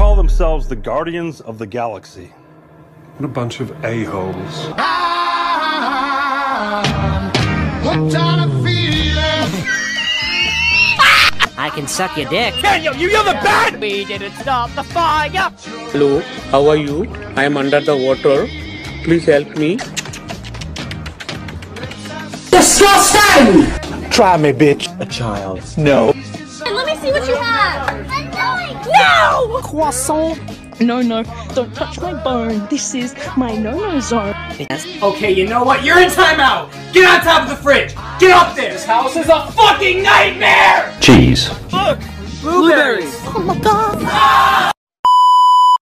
call themselves the Guardians of the Galaxy. What a bunch of a-holes. I can suck your dick. Daniel, you, you're the bad! We didn't stop the fire! Hello, how are you? I am under the water. Please help me. Disgusting! Try me, bitch. A child. No. Let me see what you have. No! Croissant. No, no, don't touch my bone. This is my no-no zone. Okay, you know what? You're in timeout! Get on top of the fridge! Get up there! This house is a fucking nightmare! Cheese. Look! Blueberries! Oh my god. Ah!